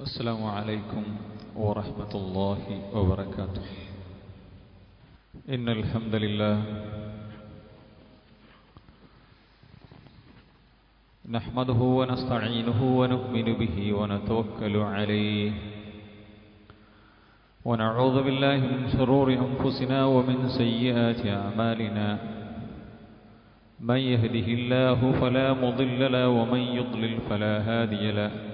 السلام عليكم ورحمة الله وبركاته. إن الحمد لله نحمده ونستعينه ونؤمن به ونتوكل عليه. ونعوذ بالله من شرور أنفسنا ومن سيئات أعمالنا. من يهده الله فلا مضل له ومن يضلل فلا هادي له.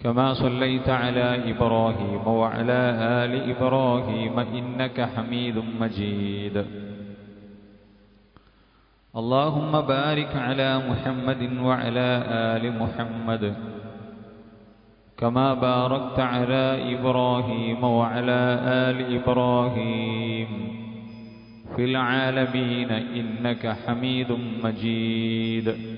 كما صليت على إبراهيم وعلى آل إبراهيم إنك حميد مجيد. اللهم بارك على محمد وعلى آل محمد. كما باركت على إبراهيم وعلى آل إبراهيم. في العالمين إنك حميد مجيد.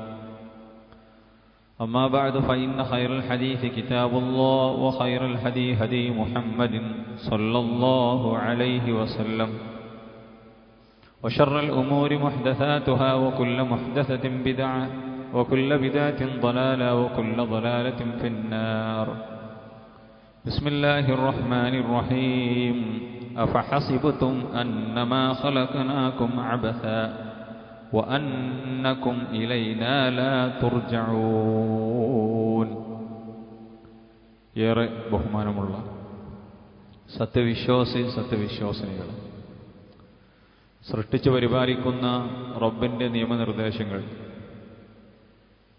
أما بعد فإن خير الحديث كتاب الله وخير الهدي هدي محمد صلى الله عليه وسلم. وشر الأمور محدثاتها وكل محدثة بدعة وكل بدعة ضلالة وكل ضلالة في النار. بسم الله الرحمن الرحيم. أفحسبتم أنما خلقناكم عبثا؟ وأنكم إلينا لا ترجعون ഏറെ ബഹുമാനമുള്ള സത്യവിശ്വാസി സത്യവിശ്വാസിനികൾ സൃഷ്ടിച്ചു പരിപാലിക്കുന്ന റബ്ബിൻ്റെ നിയമനിർദ്ദേശങ്ങൾ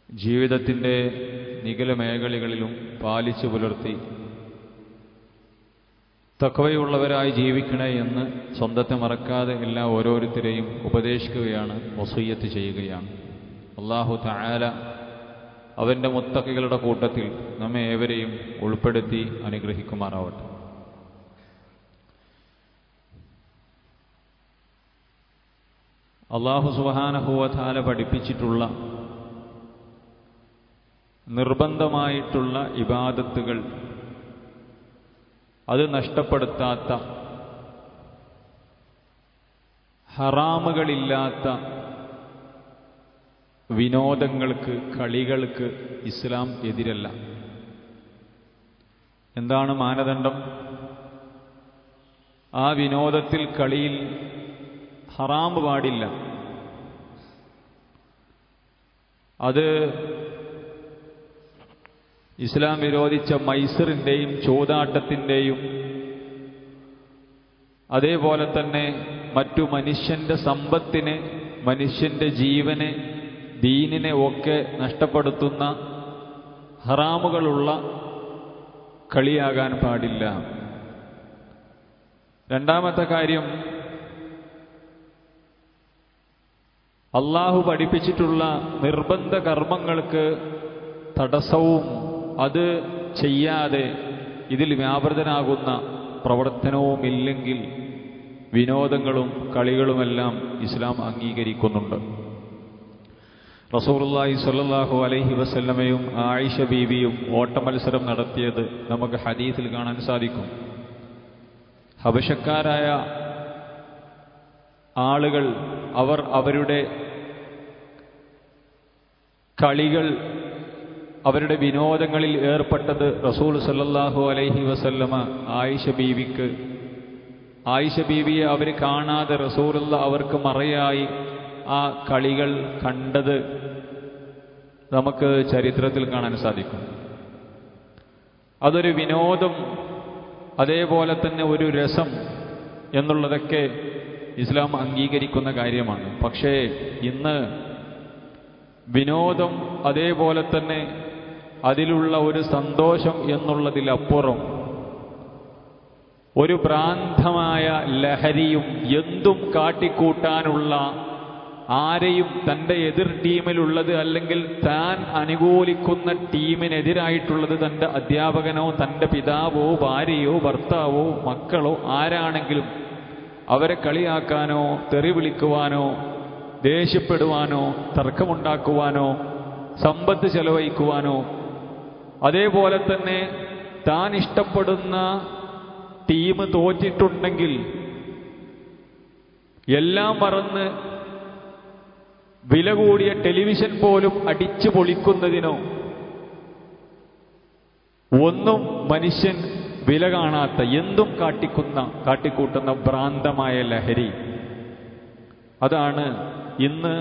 ജീവിതത്തിൻ്റെ നികല മേഖലകളിലും പാലിച്ചു പുലർത്തി തക്കവയുള്ളവരായി ജീവിക്കണേ എന്ന് സ്വന്തത്തെ മറക്കാതെ എല്ലാ ഓരോരുത്തരെയും ഉപദേശിക്കുകയാണ് മൊസയ്യത്ത് ചെയ്യുകയാണ്. അള്ളാഹു താല അവന്റെ മുത്തക്കികളുടെ കൂട്ടത്തിൽ നമ്മെ ഏവരെയും ഉൾപ്പെടുത്തി അനുഗ്രഹിക്കുമാറാവട്ടെ. അള്ളാഹു സുബാനഹുവധാല പഠിപ്പിച്ചിട്ടുള്ള നിർബന്ധമായിട്ടുള്ള ഇബാദത്തുകൾ അത് നഷ്ടപ്പെടുത്താത്ത ഹറാമുകളില്ലാത്ത വിനോദങ്ങൾക്ക് കളികൾക്ക് ഇസ്ലാം എതിരല്ല. എന്താണ് മാനദണ്ഡം? ആ വിനോദത്തിൽ കളിയിൽ ഹറാമ് പാടില്ല. അത് ഇസ്ലാം വിരോധിച്ച മൈസറിന്റെയും ചൂതാട്ടത്തിന്റെയും അതേപോലെ തന്നെ മറ്റു മനുഷ്യന്റെ സമ്പത്തിനെ മനുഷ്യന്റെ ജീവനെ ദീനിനെ ഒക്കെ നഷ്ടപ്പെടുത്തുന്ന ഹറാമുകളുള്ള കളിയാകാൻ പാടില്ല. രണ്ടാമത്തെ കാര്യം അള്ളാഹു പഠിപ്പിച്ചിട്ടുള്ള നിർബന്ധ കർമ്മങ്ങൾക്ക് തടസ്സവും അത് ചെയ്യാതെ ഇതിൽ വ്യാപൃതനാകുന്ന പ്രവർത്തനവുമില്ലെങ്കിൽ വിനോദങ്ങളും കളികളുമെല്ലാം ഇസ്ലാം അംഗീകരിക്കുന്നുണ്ട്. റസൂറുല്ലാഹി സല്ലാഹു അലൈഹി വസല്ലമയും ആയിഷ ബീവിയും ഓട്ടമത്സരം നടത്തിയത് നമുക്ക് ഹദീസിൽ കാണാൻ സാധിക്കും. ഹബശക്കാരായ ആളുകൾ അവർ അവരുടെ കളികൾ അവരുടെ വിനോദങ്ങളിൽ ഏർപ്പെട്ടത് റസൂൽ സല്ലല്ലാഹു അലൈഹി വസല്ലമ ആയിഷ ബീവിക്ക്. ആയിഷ ബീവിയെ അവർ കാണാതെ റസൂലുള്ള അവർക്ക് മറയായി ആ കളികൾ കണ്ടത് നമുക്ക് ചരിത്രത്തിൽ കാണാൻ സാധിക്കും. അതൊരു വിനോദം അതേപോലെ തന്നെ ഒരു രസം എന്നുള്ളതൊക്കെ ഇസ്ലാം അംഗീകരിക്കുന്ന കാര്യമാണ്. പക്ഷേ ഇന്ന് വിനോദം അതേപോലെ തന്നെ അതിലുള്ള ഒരു സന്തോഷം എന്നുള്ളതിലപ്പുറം ഒരു പ്രാന്തമായ ലഹരിയും എന്തും കാട്ടിക്കൂട്ടാനുള്ള ആരെയും തന്റെ എതിർ ടീമിലുള്ളത് അല്ലെങ്കിൽ താൻ അനുകൂലിക്കുന്ന ടീമിനെതിരായിട്ടുള്ളത് തന്റെ അധ്യാപകനോ തന്റെ പിതാവോ ഭാര്യയോ ഭർത്താവോ മക്കളോ ആരാണെങ്കിലും അവരെ കളിയാക്കാനോ തെറി വിളിക്കുവാനോ ദേഷ്യപ്പെടുവാനോ തർക്കമുണ്ടാക്കുവാനോ സമ്പത്ത് ചെലവഴിക്കുവാനോ അതേപോലെ തന്നെ താൻ ഇഷ്ടപ്പെടുന്ന ടീം തോറ്റിട്ടുണ്ടെങ്കിൽ എല്ലാം മറന്ന് വില കൂടിയ ടെലിവിഷൻ പോലും അടിച്ചു പൊളിക്കുന്നതിനോ ഒന്നും മനുഷ്യൻ വില കാണാത്ത എന്തും കാട്ടിക്കുന്ന കാട്ടിക്കൂട്ടുന്ന ഭ്രാന്തമായ ലഹരി. അതാണ് ഇന്ന്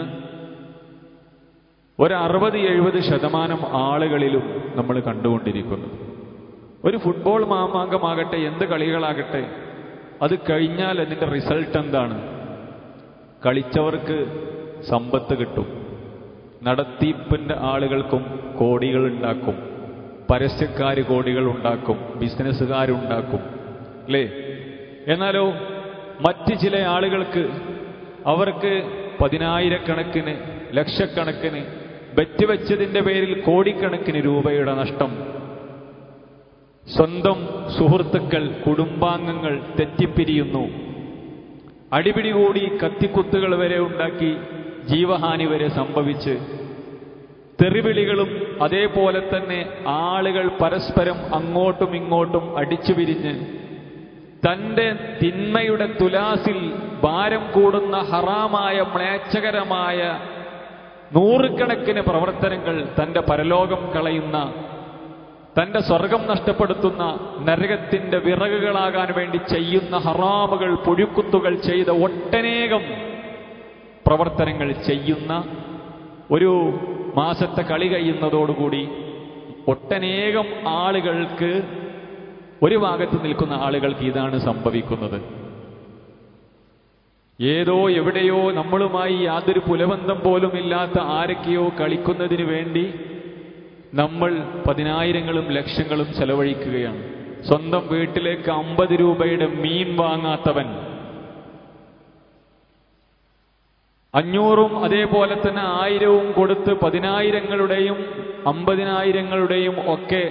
ഒരു അറുപത് എഴുപത് ശതമാനം ആളുകളിലും നമ്മൾ കണ്ടുകൊണ്ടിരിക്കുന്നു. ഒരു ഫുട്ബോൾ മാമാങ്കമാകട്ടെ എന്ത് കളികളാകട്ടെ അത് കഴിഞ്ഞാൽ അതിന്റെ റിസൾട്ട് എന്താണ്? കളിച്ചവർക്ക് സമ്പത്ത് കിട്ടും. നടത്തിപ്പിന്റെ ആളുകൾക്കും കോടികൾ ഉണ്ടാക്കും. പരസ്യക്കാർ കോടികൾ ഉണ്ടാക്കും. ബിസിനസ്സുകാരുണ്ടാക്കും അല്ലേ? എന്നാലോ മറ്റ് ചില ആളുകൾക്ക് അവർക്ക് പതിനായിരക്കണക്കിന് ലക്ഷക്കണക്കിന് ബെറ്റ് വെച്ചതിന്റെ പേരിൽ കോടിക്കണക്കിന് രൂപയുടെ നഷ്ടം. സ്വന്തം സുഹൃത്തുക്കൾ കുടുംബാംഗങ്ങൾ തെറ്റിപ്പിരിയുന്നു. അടിപിടി കൂടി കത്തിക്കുത്തുകൾ വരെ ഉണ്ടാക്കി ജീവഹാനി വരെ സംഭവിച്ച്. തെറിവിളികളും അതേപോലെ തന്നെ ആളുകൾ പരസ്പരം അങ്ങോട്ടും ഇങ്ങോട്ടും അടിച്ചു പിരിഞ്ഞ്. തന്റെ തിന്മയുടെ തുലാസിൽ ഭാരം കൂടുന്ന ഹറാമായ മ്ലേച്ഛകരമായ നൂറുകണക്കിന് പ്രവർത്തനങ്ങൾ തന്റെ പരലോകം കളയുന്ന തന്റെ സ്വർഗം നഷ്ടപ്പെടുത്തുന്ന നരകത്തിന്റെ വിറകുകളാകാൻ വേണ്ടി ചെയ്യുന്ന ഹറാമുകൾ പുഴുക്കുത്തുകൾ ചെയ്ത ഒട്ടനേകം പ്രവർത്തനങ്ങൾ ചെയ്യുന്ന ഒരു മാസത്തെ കളി കഴിയുന്നതോടുകൂടി ഒട്ടനേകം ആളുകൾക്ക് ഒരു ഭാഗത്ത് നിൽക്കുന്ന ആളുകൾക്ക് ഇതാണ് സംഭവിക്കുന്നത്. ഏതോ എവിടെയോ നമ്മളുമായി യാതൊരു പുലബന്ധം പോലും ഇല്ലാത്ത ആരൊക്കെയോ കളിക്കുന്നതിന് വേണ്ടി നമ്മൾ പതിനായിരങ്ങളും ലക്ഷങ്ങളും ചെലവഴിക്കുകയാണ്. സ്വന്തം വീട്ടിലേക്ക് അമ്പത് രൂപയുടെ മീൻ വാങ്ങാത്തവൻ. അഞ്ഞൂറും അതേപോലെ തന്നെ ആയിരവും കൊടുത്ത് പതിനായിരങ്ങളുടെയും അമ്പതിനായിരങ്ങളുടെയും ഒക്കെ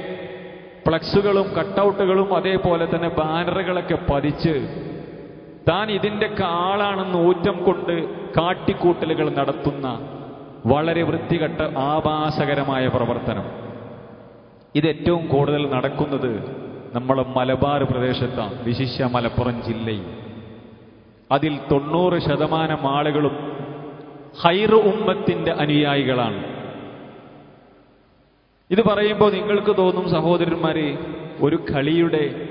ഫ്ലക്സുകളും കട്ടൗട്ടുകളും അതേപോലെ തന്നെ ബാനറുകളൊക്കെ പതിച്ച് താൻ ഇതിന്റെയൊക്കെ ആളാണെന്ന് ഊറ്റം കൊണ്ട് കാട്ടിക്കൂട്ടലുകൾ നടത്തുന്ന വളരെ വൃത്തികെട്ട ആഭാസകരമായ പ്രവർത്തനം. ഇത് ഏറ്റവും കൂടുതൽ നടക്കുന്നത് നമ്മളെ മലബാർ പ്രദേശത്താണ് വിശിഷ്യ മലപ്പുറം ജില്ലയിൽ. അതിൽ തൊണ്ണൂറ് ശതമാനം ആളുകളും ഹൈർ ഉമ്മത്തിന്റെ അനുയായികളാണ്. ഇത് പറയുമ്പോൾ നിങ്ങൾക്ക് തോന്നും സഹോദരന്മാരെ ഒരു കളിയുടെ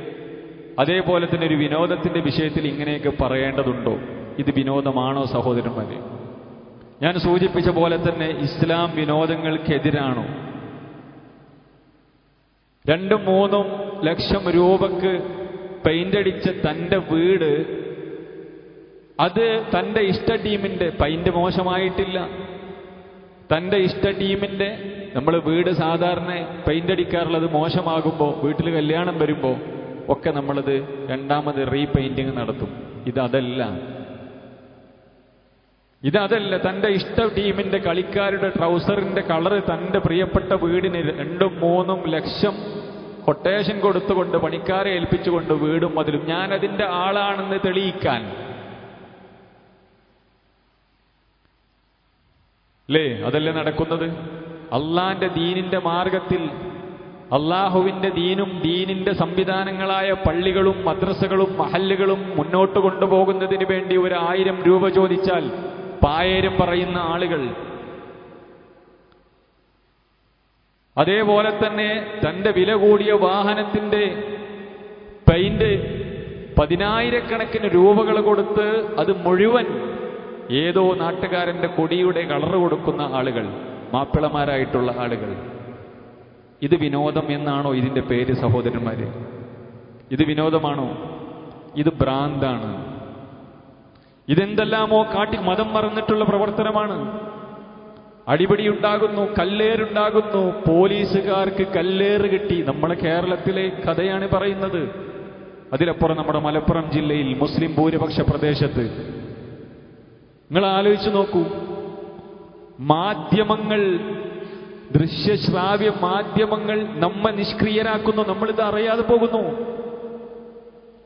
അതേപോലെ തന്നെ ഒരു വിനോദത്തിന്റെ വിഷയത്തിൽ ഇങ്ങനെയൊക്കെ പറയേണ്ടതുണ്ടോ? ഇത് വിനോദമാണോ സഹോദരന്മാരെ? ഞാൻ സൂചിപ്പിച്ച പോലെ തന്നെ ഇസ്ലാം വിനോദങ്ങൾക്കെതിരാണോ? രണ്ടും മൂന്നും ലക്ഷം രൂപക്ക് പെയിന്റ് അടിച്ച തന്റെ വീട് അത് തന്റെ ഇഷ്ട ടീമിന്റെ പെയിന്റ് മോശമായിട്ടില്ല. തന്റെ ഇഷ്ട ടീമിന്റെ നമ്മൾ വീട് സാധാരണ പെയിന്റ് അടിക്കാറുള്ളത് മോശമാകുമ്പോൾ വീട്ടിൽ കല്യാണം വരുമ്പോൾ ഒക്കെ നമ്മളത് രണ്ടാമത് റീപെയിന്റിങ് നടത്തും. ഇതല്ല ഇതല്ല തന്റെ ഇഷ്ട ടീമിന്റെ കളിക്കാരുടെ ട്രൗസറിന്റെ കളറ് തന്റെ പ്രിയപ്പെട്ട വീടിന് രണ്ടും മൂന്നും ലക്ഷം കൊട്ടേഷൻ കൊടുത്തുകൊണ്ട് പണിക്കാരെ ഏൽപ്പിച്ചുകൊണ്ട് വീടും അതിലും. ഞാൻ അതിന്റെ ആളാണെന്ന് തെളിയിക്കാൻ. അല്ലേ അതല്ലേ നടക്കുന്നത്? അള്ളാന്റെ ദീനിന്റെ മാർഗത്തിൽ അള്ളാഹുവിന്റെ ദീനും ദീനിന്റെ സംവിധാനങ്ങളായ പള്ളികളും മദ്രസകളും മഹല്ലുകളും മുന്നോട്ട് കൊണ്ടുപോകുന്നതിന് വേണ്ടി ഒരു ആയിരം രൂപ ചോദിച്ചാൽ പായേരും പറയുന്ന ആളുകൾ. അതേപോലെ തന്നെ തന്റെ വില കൂടിയ വാഹനത്തിന്റെ പെയിന്റ് പതിനായിരക്കണക്കിന് രൂപകൾ കൊടുത്ത് അത് മുഴുവൻ ഏതോ നാട്ടുകാരന്റെ കൊടിയുടെ കളർ കൊടുക്കുന്ന ആളുകൾ മാപ്പിളമാരായിട്ടുള്ള ആളുകൾ. ഇത് വിനോദം എന്നാണോ ഇതിന്റെ പേര് സഹോദരന്മാരെ? ഇത് വിനോദമാണോ? ഇത് ഭ്രാന്താണ്. ഇതെന്തെല്ലാമോ കാട്ടി മതം മറന്നിട്ടുള്ള പ്രവർത്തനമാണ്. അടിപിടി ഉണ്ടാകുന്നു കല്ലേറുണ്ടാകുന്നു. പോലീസുകാർക്ക് കല്ലേറ് കിട്ടി. നമ്മളെ കേരളത്തിലെ കഥയാണ് പറയുന്നത്. അതിലപ്പുറം നമ്മുടെ മലപ്പുറം ജില്ലയിൽ മുസ്ലിം ഭൂരിപക്ഷ പ്രദേശത്ത്. നിങ്ങൾ ആലോചിച്ചു നോക്കൂ. മാധ്യമങ്ങൾ ദൃശ്യശ്രാവ്യ മാധ്യമങ്ങൾ നമ്മെ നിഷ്ക്രിയരാക്കുന്നു. നമ്മളിത് അറിയാതെ പോകുന്നു.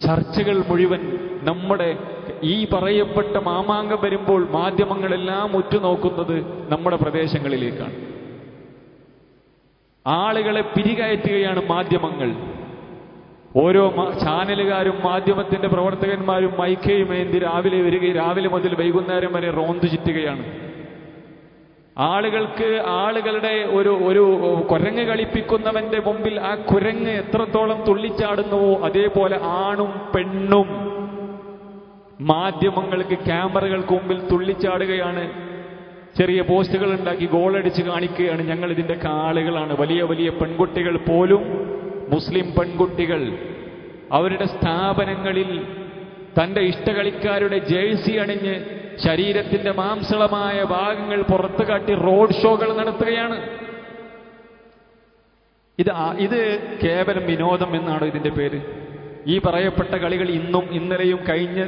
ചർച്ചകൾ മുഴുവൻ നമ്മുടെ ഈ പറയപ്പെട്ട മാമാങ്കം വരുമ്പോൾ മാധ്യമങ്ങളെല്ലാം ഉറ്റുനോക്കുന്നത് നമ്മുടെ പ്രദേശങ്ങളിലേക്കാണ്. ആളുകളെ പിരികയറ്റുകയാണ് മാധ്യമങ്ങൾ. ഓരോ ചാനലുകാരും മാധ്യമത്തിന്റെ പ്രവർത്തകന്മാരും മൈക്കേയും ഏന്തി രാവിലെ വരികയും രാവിലെ മുതൽ വൈകുന്നേരം വരെ റോന്തു ചുറ്റുകയാണ്. ആളുകൾക്ക് ആളുകളുടെ ഒരു ഒരു കുരങ്ങ് കളിപ്പിക്കുന്നവന്റെ മുമ്പിൽ ആ കുരങ്ങ് എത്രത്തോളം തുള്ളിച്ചാടുന്നുവോ അതേപോലെ ആണും പെണ്ണും മാധ്യമങ്ങൾക്ക് ക്യാമറകൾക്ക് മുമ്പിൽ തുള്ളിച്ചാടുകയാണ്. ചെറിയ പോസ്റ്റുകൾ ഉണ്ടാക്കി ഗോളടിച്ച് കാണിക്കുകയാണ്. ഞങ്ങൾ ഇതിന്റെ ആളുകളാണ് വലിയ വലിയ പെൺകുട്ടികൾ പോലും മുസ്ലിം പെൺകുട്ടികൾ അവരുടെ സ്ഥാപനങ്ങളിൽ തന്റെ ഇഷ്ടകളിക്കാരുടെ ജേഴ്സി അണിഞ്ഞ് ശരീരത്തിന്റെ മാംസളമായ ഭാഗങ്ങൾ പുറത്തു കാട്ടി റോഡ് ഷോകൾ നടത്തുകയാണ്. ഇത് ഇത് കേവലം വിനോദം എന്നാണ് ഇതിന്റെ പേര്? ഈ പറയപ്പെട്ട കളികൾ ഇന്നും ഇന്നലെയും കഴിഞ്ഞ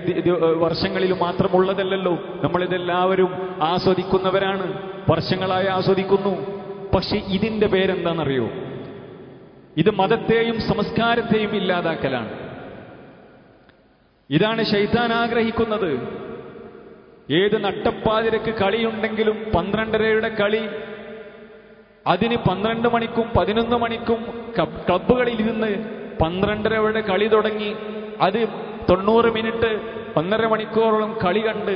വർഷങ്ങളിലും മാത്രമുള്ളതല്ലല്ലോ. നമ്മളിതെല്ലാവരും ആസ്വദിക്കുന്നവരാണ്. വർഷങ്ങളായി ആസ്വദിക്കുന്നു. പക്ഷെ ഇതിന്റെ പേരെന്താണെന്നറിയോ? ഇത് മതത്തെയും സംസ്കാരത്തെയും ഇല്ലാതാക്കലാണ്. ഇതാണ് ശൈത്താൻ ആഗ്രഹിക്കുന്നത്. ഏത് നട്ടപ്പാതിരക്ക് കളിയുണ്ടെങ്കിലും പന്ത്രണ്ടരയുടെ കളി അതിന് പന്ത്രണ്ട് മണിക്കും പതിനൊന്ന് മണിക്കും ക്ലബ്ബുകളിൽ ഇരുന്ന് പന്ത്രണ്ടരയുടെ കളി തുടങ്ങി അത് തൊണ്ണൂറ് മിനിറ്റ് ഒന്നര മണിക്കൂറോളം കളി കണ്ട്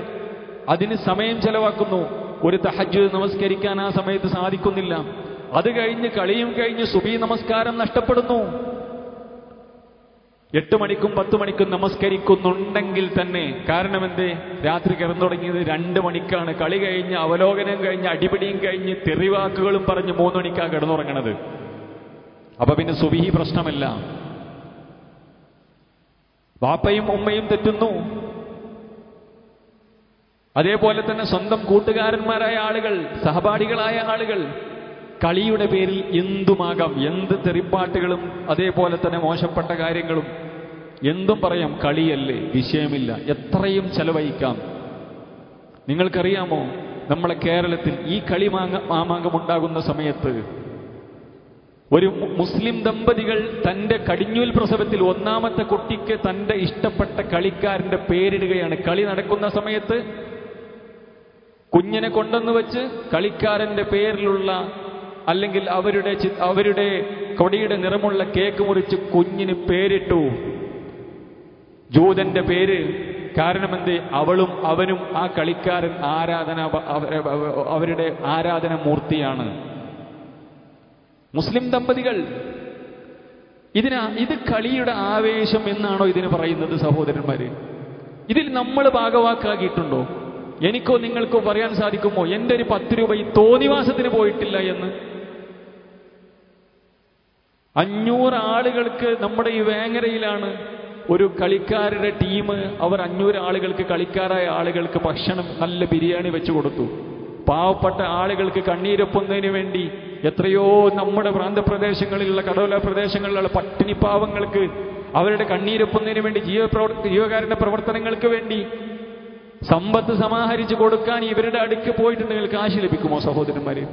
അതിന് സമയം ചെലവാക്കുന്നു. ഒരു തഹജ് നമസ്കരിക്കാൻ ആ സമയത്ത് സാധിക്കുന്നില്ല. അത് കഴിഞ്ഞ് കളിയും കഴിഞ്ഞ് സുബി നമസ്കാരം നഷ്ടപ്പെടുന്നു. എട്ട് മണിക്കും പത്ത് മണിക്കും നമസ്കരിക്കുന്നുണ്ടെങ്കിൽ തന്നെ കാരണം എന്തേ രാത്രി കിടന്നു തുടങ്ങിയത് രണ്ട് മണിക്കാണ്. കളി കഴിഞ്ഞ് അവലോകനം കഴിഞ്ഞ് അടിപിടിയും കഴിഞ്ഞ് തെറിവാക്കുകളും പറഞ്ഞ് മൂന്ന് മണിക്കാണ് കിടന്നുറങ്ങണത്. അപ്പൊ പിന്നെ സുബിഹി പ്രശ്നമല്ല. വാപ്പയും ഉമ്മയും തെറ്റുന്നു. അതേപോലെ തന്നെ സ്വന്തം കൂട്ടുകാരന്മാരായ ആളുകൾ സഹപാഠികളായ ആളുകൾ കളിയുടെ പേരിൽ എന്തുമാകാം? എന്ത് തെറിപ്പാട്ടുകളും അതേപോലെ തന്നെ മോശപ്പെട്ട കാര്യങ്ങളും. എന്തും പറയാം കളിയല്ലേ? വിഷയമില്ല. എത്രയും ചെലവഴിക്കാം. നിങ്ങൾക്കറിയാമോ? നമ്മളെ കേരളത്തിൽ ഈ കളി മാങ്ങ മാമാങ്കം ഉണ്ടാകുന്ന സമയത്ത് ഒരു മുസ്ലിം ദമ്പതികൾ തന്റെ കടിഞ്ഞൂൽ പ്രസവത്തിൽ ഒന്നാമത്തെ കുട്ടിക്ക് തന്റെ ഇഷ്ടപ്പെട്ട കളിക്കാരന്റെ പേരിടുകയാണ്. കളി നടക്കുന്ന സമയത്ത് കുഞ്ഞിനെ കൊണ്ടെന്ന് വെച്ച് കളിക്കാരന്റെ പേരിലുള്ള അല്ലെങ്കിൽ അവരുടെ അവരുടെ കൊടിയുടെ നിറമുള്ള കേക്ക് മുറിച്ച് കുഞ്ഞിന് പേരിട്ടു. ജൂതന്റെ പേര് കാരണമെന്ത്? അവളും അവനും ആ കളിക്കാരൻ ആരാധന അവരുടെ ആരാധന മൂർത്തിയാണ്. മുസ്ലിം ദമ്പതികൾ ഇതിന് ഇത് കളിയുടെ ആവേശം എന്നാണോ ഇതിന് പറയുന്നത് സഹോദരന്മാര്? ഇതിൽ നമ്മൾ ഭാഗവാക്കാക്കിയിട്ടുണ്ടോ? എനിക്കോ നിങ്ങൾക്കോ പറയാൻ സാധിക്കുമോ? എന്റെ ഒരു പത്ത് രൂപ ഈ തോന്നിവാസത്തിന് പോയിട്ടില്ല എന്ന്? അഞ്ഞൂറ് ആളുകൾക്ക് നമ്മുടെ ഈ വേങ്ങരയിലാണ് ഒരു കളിക്കാരുടെ ടീം. അവർ അഞ്ഞൂറ് ആളുകൾക്ക് കളിക്കാരായ ആളുകൾക്ക് ഭക്ഷണം നല്ല ബിരിയാണി വെച്ചു കൊടുത്തു. പാവപ്പെട്ട ആളുകൾക്ക് കണ്ണീരൊപ്പുന്നതിന് വേണ്ടി എത്രയോ നമ്മുടെ പ്രാന്തപ്രദേശങ്ങളിലുള്ള കടവല പ്രദേശങ്ങളിലുള്ള പട്ടിണി പാവങ്ങൾക്ക് അവരുടെ കണ്ണീരൊപ്പുന്നതിന് വേണ്ടി ജീവപ്രവർ ജീവകാരുടെ പ്രവർത്തനങ്ങൾക്ക് വേണ്ടി സമ്പത്ത് സമാഹരിച്ചു കൊടുക്കാൻ ഇവരുടെ അടുക്ക് പോയിട്ടുണ്ടെങ്കിൽ കാശ് ലഭിക്കുമോ സഹോദരന്മാരെ?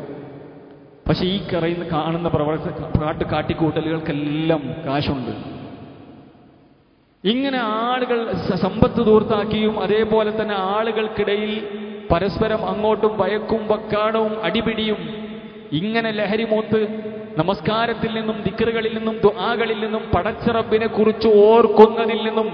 പക്ഷെ ഈ കറയുന്ന കാണുന്ന പ്രവർത്ത കാട്ട് കാട്ടിക്കൂട്ടലുകൾക്കെല്ലാം കാശുണ്ട്. ഇങ്ങനെ ആളുകൾ സമ്പത്ത് തൂർത്താക്കിയും അതേപോലെ തന്നെ ആളുകൾക്കിടയിൽ പരസ്പരം അങ്ങോട്ടും വയക്കും വക്കാടവും അടിപിടിയും ഇങ്ങനെ ലഹരിമൂത്ത് നമസ്കാരത്തിൽ നിന്നും ദിക്കറുകളിൽ നിന്നും ദുആകളിൽ നിന്നും പടച്ചറബിനെ കുറിച്ച് ഓർക്കുന്നതിൽ നിന്നും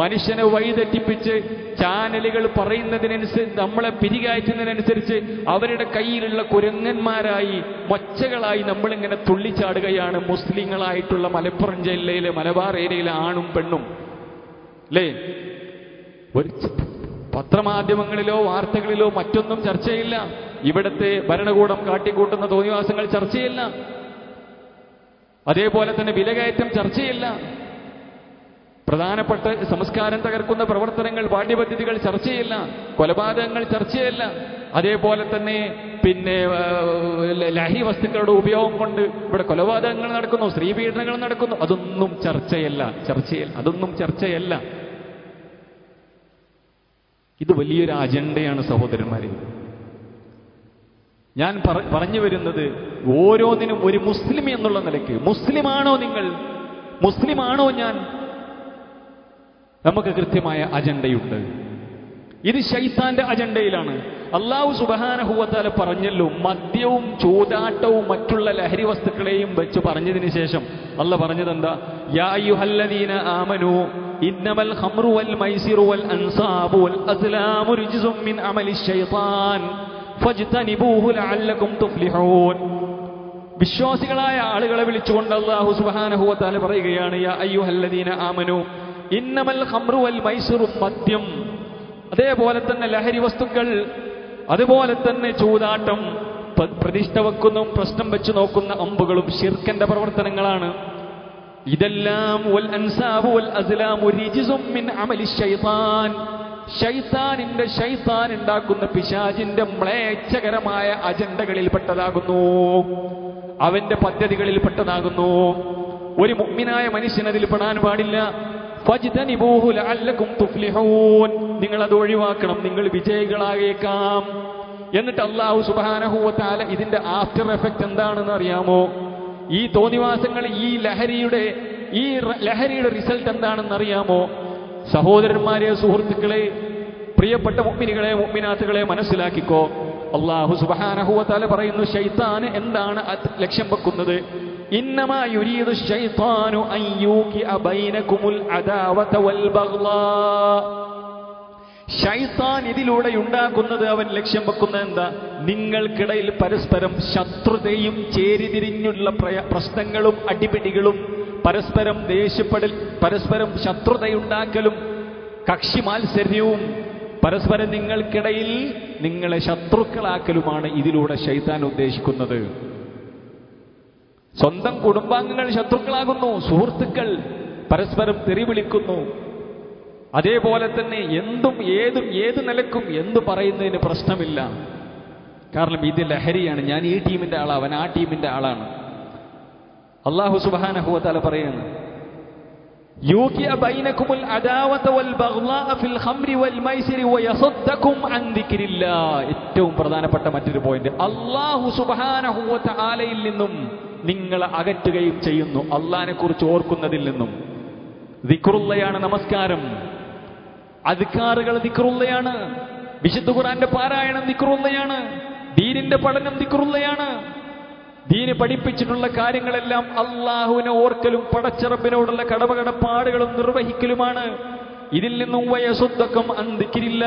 മനുഷ്യനെ വഴിതെറ്റിപ്പിച്ച് ചാനലുകൾ പറയുന്നതിനനുസരിച്ച് നമ്മളെ പിരികയറ്റുന്നതിനനുസരിച്ച് അവരുടെ കയ്യിലുള്ള കുരങ്ങന്മാരായി മൊച്ചകളായി നമ്മളിങ്ങനെ തുള്ളിച്ചാടുകയാണ് മുസ്ലിങ്ങളായിട്ടുള്ള മലപ്പുറം ജില്ലയിലെ മലബാർ ഏരിയയിലെ ആണും പെണ്ണും. അല്ലേ ഒരു പത്രമാധ്യമങ്ങളിലോ വാർത്തകളിലോ മറ്റൊന്നും ചർച്ചയില്ല. ഇവിടുത്തെ ഭരണകൂടം കാട്ടിക്കൂട്ടുന്ന തോന്നിവാസങ്ങൾ ചർച്ചയില്ല. അതേപോലെ തന്നെ വിലകയറ്റം ചർച്ചയില്ല. പ്രധാനപ്പെട്ട സംസ്കാരം തകർക്കുന്ന പ്രവർത്തനങ്ങൾ പാഠ്യപദ്ധതികൾ ചർച്ചയില്ല കൊലപാതകങ്ങൾ ചർച്ചയില്ല. അതേപോലെ തന്നെ പിന്നെ ലഹരി വസ്തുക്കളുടെ ഉപയോഗം കൊണ്ട് ഇവിടെ കൊലപാതകങ്ങൾ നടക്കുന്നു സ്ത്രീപീഡനങ്ങൾ നടക്കുന്നു. അതൊന്നും ചർച്ചയല്ല ചർച്ചയല്ല അതൊന്നും ചർച്ചയല്ല. ഇത് വലിയൊരു അജണ്ടയാണ് സഹോദരന്മാരെ. ഞാൻ പറ- പറഞ്ഞു വരുന്നത് ഓരോന്നിനും ഒരു മുസ്ലിം എന്നുള്ള നിലയ്ക്ക്. മുസ്ലിമാണോ നിങ്ങൾ? മുസ്ലിമാണോ ഞാൻ? നമുക്ക് കൃത്യമായ അജണ്ടയുണ്ട്. ഇത് ശൈത്താന്റെ അജണ്ടയിലാണ്. അള്ളാഹു സുബഹാനഹുവത്താല പറഞ്ഞല്ലോ മദ്യവും ചൂതാട്ടവും മറ്റുള്ള ലഹരി വസ്തുക്കളെയും വെച്ച് പറഞ്ഞതിന് ശേഷം അല്ല പറഞ്ഞതെന്താ? ഇന്നമൽ വൽ വൽ അൻസാബു വൽ മിൻ ഫജ്തനിബൂഹു ലഅല്ലകും തുഫ്ലിഹൂൻ. വിശ്വാസികളായ ആളുകളെ വിളിച്ചുകൊണ്ട് അള്ളാഹു സുബഹാനഹുവത്താല പറയുകയാണ് യാ അയ്യുഹല്ലദീന ആമനു ഇന്നമൽ ഖംറു വൽ മൈസിറു മദ്യം. അതേപോലെ തന്നെ ലഹരി വസ്തുക്കൾ അതുപോലെ തന്നെ ചൂതാട്ടം പ്ര- പ്രതിഷ്ഠ വെക്കുന്നതും പ്രശ്നം വെച്ച് നോക്കുന്ന അമ്പുകളും ഷിർക്കന്റെ പ്രവർത്തനങ്ങളാണ്. ഇതെല്ലാം വൽ അൻസാബു വൽ മിൻ ഉണ്ടാക്കുന്ന പിശാചിന്റെ മ്ലേച്ഛകരമായ അജണ്ടകളിൽ പെട്ടതാകുന്നു അവന്റെ പദ്ധതികളിൽ പെട്ടതാകുന്നു ഒരു മുഗ്മിനായ മനുഷ്യൻ അതിൽ പെടാൻ പാടില്ല. നിങ്ങൾ അത് ഒഴിവാക്കണം. നിങ്ങൾ വിജയികളായേക്കാം. എന്നിട്ട് അള്ളാഹു സുബാനഹൂവത്താല ഇതിന്റെ ആഫ്റ്റർ എഫക്റ്റ് എന്താണെന്ന് അറിയാമോ? ഈ തോന്നിവാസങ്ങൾ ഈ ലഹരിയുടെ ഈ ലഹരിയുടെ റിസൾട്ട് എന്താണെന്ന് അറിയാമോ? സഹോദരന്മാരെ സുഹൃത്തുക്കളെ പ്രിയപ്പെട്ട മുഗ്മിനികളെ മുഗ്മിനാത്തുകളെ മനസ്സിലാക്കിക്കോ. അള്ളാഹു സുബ്ഹാനഹു വതആല പറയുന്നു ഷൈത്താന് എന്താണ് ലക്ഷ്യം വെക്കുന്നത്? അദാവത വൽ ബഗ്ളാ ഷൈത്താൻ ഇതിലൂടെ ഉണ്ടാക്കുന്നത് അവൻ ലക്ഷ്യം വെക്കുന്നത് എന്താ? നിങ്ങൾക്കിടയിൽ പരസ്പരം ശത്രുതയും ചേരിതിരിഞ്ഞുള്ള പ്രശ്നങ്ങളും അടിപിടികളും പരസ്പരം ദേഷ്യപ്പെടൽ പരസ്പരം ശത്രുതയുണ്ടാക്കലും കക്ഷി മാത്സര്യവും പരസ്പരം നിങ്ങൾക്കിടയിൽ നിങ്ങളെ ശത്രുക്കളാക്കലുമാണ് ഇതിലൂടെ ഷൈത്താൻ ഉദ്ദേശിക്കുന്നത്. സ്വന്തം കുടുംബാംഗങ്ങൾ ശത്രുക്കളാകുന്നു സുഹൃത്തുക്കൾ പരസ്പരം തെറിവിളിക്കുന്നു. അതേപോലെ തന്നെ എന്തും ഏതും ഏത് നിലക്കും എന്തു പറയുന്നതിന് പ്രശ്നമില്ല. കാരണം ഇത് ലഹരിയാണ്. ഞാൻ ഈ ടീമിന്റെ ആളാണ് അവൻ ആ ടീമിന്റെ ആളാണ്. അള്ളാഹു പറയുന്നു വയസദ്ദകും അൻ ദിക്രില്ലാ. ഏറ്റവും പ്രധാനപ്പെട്ട മറ്റൊരു പോയിന്റ് അള്ളാഹു സുബ്ഹാനഹു വതആലയിൽ നിന്നും നിങ്ങളെ അകറ്റുകയും ചെയ്യുന്നു. അള്ളാനെ കുറിച്ച് ഓർക്കുന്നതിൽ നിന്നും. ദിക്റുള്ളയാണ് നമസ്കാരം. അധികാറുകൾ ദിക്റുള്ളയാണ്. വിശുദ്ധ ഖുറാന്റെ പാരായണം ദിക്റുള്ളയാണ്. ദീനിന്റെ പഠനം ദിക്റുള്ളയാണ്. ദീന് പഠിപ്പിച്ചിട്ടുള്ള കാര്യങ്ങളെല്ലാം അള്ളാഹുവിനെ ഓർക്കലും പടച്ചറപ്പിനോടുള്ള കടമകടപ്പാടുകളും നിർവഹിക്കലുമാണ്. ഇതിൽ നിന്നും വയസുദ്ധക്കം അന്തിക്കില്ല.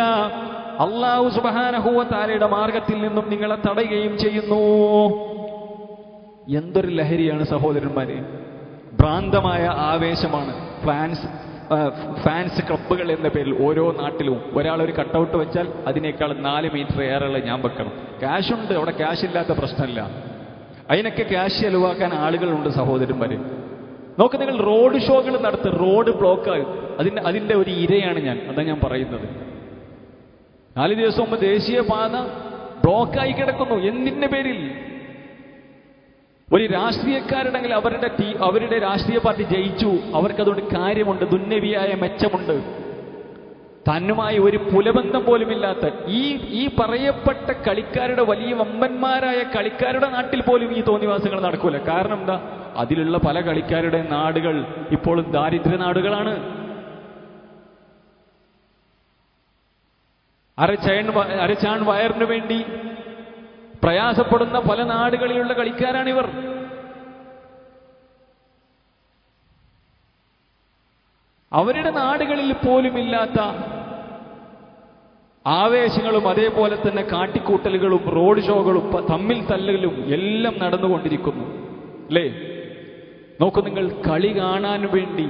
അള്ളാഹു സുബഹാനഹുവ താരയുടെ മാർഗത്തിൽ നിന്നും നിങ്ങളെ തടയുകയും ചെയ്യുന്നു. എന്തൊരു ലഹരിയാണ് സഹോദരന്മാരെ. ഭ്രാന്തമായ ആവേശമാണ് ഫാൻസ് ഫാൻസ് ക്ലബ്ബുകൾ എന്ന പേരിൽ ഓരോ നാട്ടിലും ഒരാൾ ഒരു കട്ടൗട്ട് വെച്ചാൽ അതിനേക്കാൾ നാല് മീറ്റർ ഏറെ ഞാൻ വെക്കണം. ക്യാഷ് ഉണ്ട് അവിടെ ക്യാഷ് ഇല്ലാത്ത പ്രശ്നമില്ല. അതിനൊക്കെ ക്യാഷ് ചെലവാക്കാൻ ആളുകളുണ്ട് സഹോദരന്മാരെ. നോക്ക് നിങ്ങൾ റോഡ് ഷോകൾ നടത്തും റോഡ് ബ്ലോക്ക് അതിന്റെ അതിന്റെ ഒരു ഇരയാണ് ഞാൻ അതാ ഞാൻ പറയുന്നത്. നാല് ദിവസം മുമ്പ് ദേശീയപാത ബ്ലോക്കായി കിടക്കുന്നു എന്തിന്റെ പേരിൽ. ഒരു രാഷ്ട്രീയക്കാരുണ്ടെങ്കിൽ അവരുടെ ടീ അവരുടെ രാഷ്ട്രീയ പാർട്ടി ജയിച്ചു. അവർക്കതുകൊണ്ട് കാര്യമുണ്ട്. ദുന്നവിയായ മെച്ചമുണ്ട്. തന്നുമായി ഒരു പുലബന്ധം പോലുമില്ലാത്ത ഈ ഈ പറയപ്പെട്ട കളിക്കാരുടെ വലിയ വമ്പന്മാരായ കളിക്കാരുടെ നാട്ടിൽ പോലും ഈ തോന്നിവാസങ്ങൾ നടക്കൂല. കാരണം എന്താ? അതിലുള്ള പല കളിക്കാരുടെ നാടുകൾ ഇപ്പോഴും ദാരിദ്ര്യ നാടുകളാണ്. അരച്ചയൺ അരച്ചാൺ വയറിനു വേണ്ടി പ്രയാസപ്പെടുന്ന പല നാടുകളിലുള്ള കളിക്കാരാണിവർ. അവരുടെ നാടുകളിൽ പോലുമില്ലാത്ത ആവേശങ്ങളും അതേപോലെ തന്നെ കാട്ടിക്കൂട്ടലുകളും റോഡ് ഷോകളും തമ്മിൽ തല്ലലും എല്ലാം നടന്നുകൊണ്ടിരിക്കുന്നു. അല്ലേ? നോക്കൂ നിങ്ങൾ കളി കാണാൻ വേണ്ടി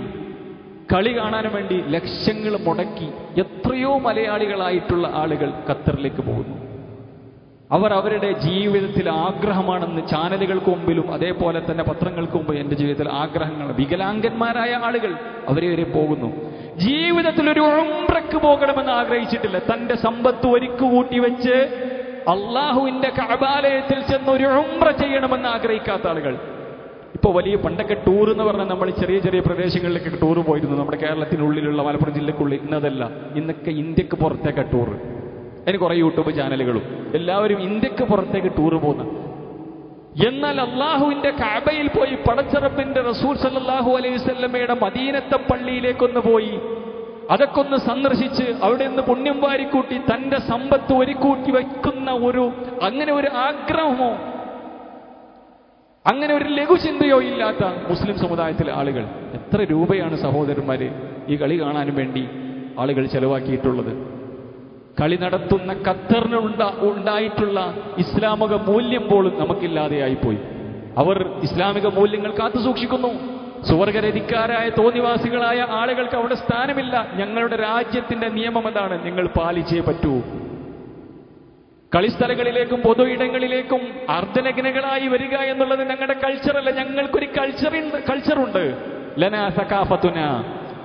കളി കാണാൻ വേണ്ടി ലക്ഷ്യങ്ങൾ മുടക്കി എത്രയോ മലയാളികളായിട്ടുള്ള ആളുകൾ ഖത്തറിലേക്ക് പോകുന്നു. അവർ അവരുടെ ജീവിതത്തിൽ ആഗ്രഹമാണെന്ന് ചാനലുകൾക്ക് മുമ്പിലും അതേപോലെ തന്നെ പത്രങ്ങൾക്ക് മുമ്പ് എന്റെ ജീവിതത്തിൽ ആഗ്രഹങ്ങൾ വികലാംഗന്മാരായ ആളുകൾ അവരെ വരെ പോകുന്നു. ജീവിതത്തിൽ ഒരു ഉംറക്ക് പോകണമെന്ന് ആഗ്രഹിച്ചിട്ടില്ല. തന്റെ സമ്പത്ത് ഒരുക്കു കൂട്ടി വെച്ച് അള്ളാഹുവിന്റെ കഅബാലയത്തിൽ ചെന്ന് ഒരു ഉംറ ചെയ്യണമെന്ന് ആഗ്രഹിക്കാത്ത ആളുകൾ. ഇപ്പോൾ വലിയ പണ്ടൊക്കെ ടൂർ എന്ന് പറഞ്ഞാൽ നമ്മൾ ചെറിയ ചെറിയ പ്രദേശങ്ങളിലേക്ക് ടൂർ പോയിരുന്നു. നമ്മുടെ കേരളത്തിനുള്ളിലുള്ള മലപ്പുറം ജില്ലക്കുള്ളിൽ ഇന്നതല്ല. ഇന്നൊക്കെ ഇന്ത്യയ്ക്ക് പുറത്തേക്ക് ടൂർ അതിന് കുറേ യൂട്യൂബ് ചാനലുകളും. എല്ലാവരും ഇന്ത്യയ്ക്ക് പുറത്തേക്ക് ടൂർ പോകുന്ന. എന്നാൽ അള്ളാഹുവിന്റെ കാബയിൽ പോയി പടച്ചറപ്പിന്റെ റസൂൽ സല്ലാഹു അലൈഹി വസല്ലമയുടെ മദീനത്തെ പള്ളിയിലേക്കൊന്ന് പോയി. അതൊക്കെ ഒന്ന് സന്ദർശിച്ച് അവിടെ നിന്ന് പുണ്യം വാരിക്കൂട്ടി തന്റെ സമ്പത്ത് ഒരുക്കൂട്ടി വയ്ക്കുന്ന ഒരു അങ്ങനെ ഒരു ആഗ്രഹമോ? അങ്ങനെ ഒരു ലഘുചിന്തയോ ഇല്ലാത്ത മുസ്ലിം സമുദായത്തിലെ ആളുകൾ. എത്ര രൂപയാണ് സഹോദരന്മാര് ഈ കളി കാണാനും വേണ്ടി ആളുകൾ ചെലവാക്കിയിട്ടുള്ളത്? കളി നടത്തുന്ന ഖത്തറിന് ഉണ്ട ഉണ്ടായിട്ടുള്ള ഇസ്ലാമിക മൂല്യം പോലും നമുക്കില്ലാതെയായിപ്പോയി. അവർ ഇസ്ലാമിക മൂല്യങ്ങൾ കാത്തു സൂക്ഷിക്കുന്നു. സുവർഗരതിക്കാരായ തോന്നിവാസികളായ ആളുകൾക്ക് അവിടെ സ്ഥാനമില്ല. ഞങ്ങളുടെ രാജ്യത്തിന്റെ നിയമം എന്താണ് നിങ്ങൾ പാലിച്ചേ പറ്റൂ. കളിസ്ഥലങ്ങളിലേക്കും പൊതു ഇടങ്ങളിലേക്കും അർദ്ധനഗ്നകളായി വരിക എന്നുള്ളത് ഞങ്ങളുടെ കൾച്ചറല്ല ഞങ്ങൾക്കൊരു കൾച്ചറുണ്ട് കൾച്ചറുണ്ട് ലന സകാഫത്തുന